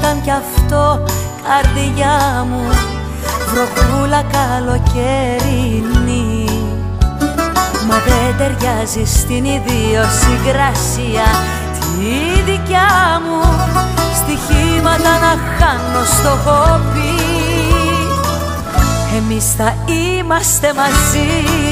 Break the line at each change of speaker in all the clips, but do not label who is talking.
ήταν κι αυτό καρδιά μου. Βροχούλα καλοκαιρινή. Μα δεν ταιριάζει στην ιδιοσυγκρασία τη δικιά μου. Στοιχήματα να χάνω στο χόπι Εμείς θα είμαστε μαζί.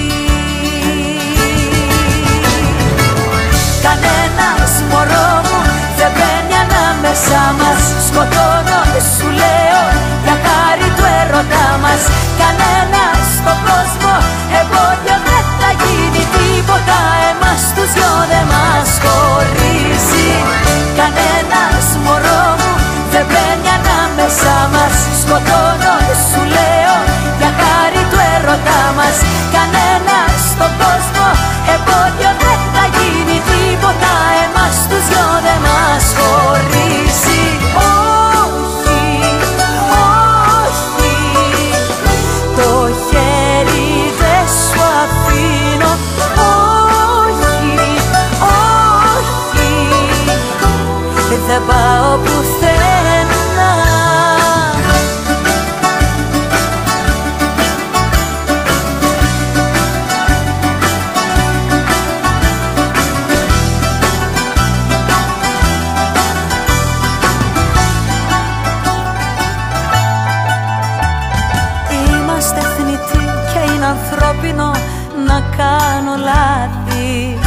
να κάνω λάθη.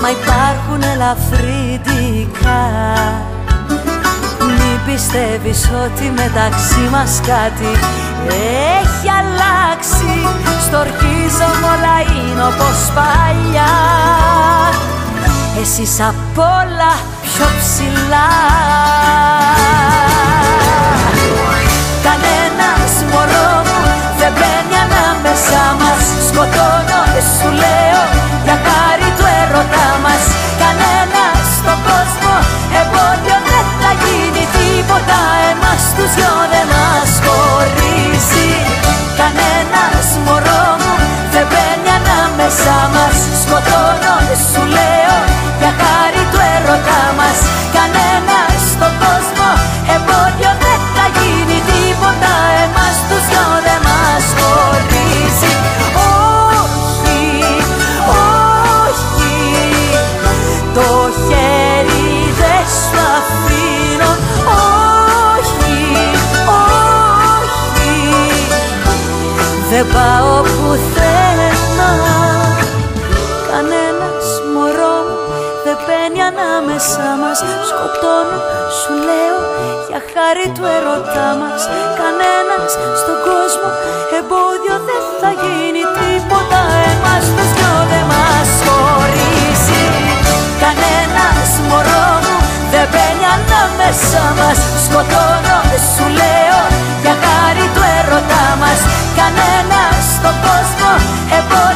Μα υπάρχουν ελαφρυντικά. Μη πιστεύεις ότι μεταξύ μας κάτι έχει αλλάξει. Στορκίζομαι όλα είναι όπως παλιά. Εσείς απ' όλα πιο ψηλά. Δεν πάω πουθένα Κανένας μωρό δεν μπαίνει ανάμεσά μας. Σκοτώνω σου λέω για χάρη του ερωτά μας. Κανένας στον κόσμο εμπόδιο δεν θα γίνει. κανένα στον κόσμο. Εμπόδιο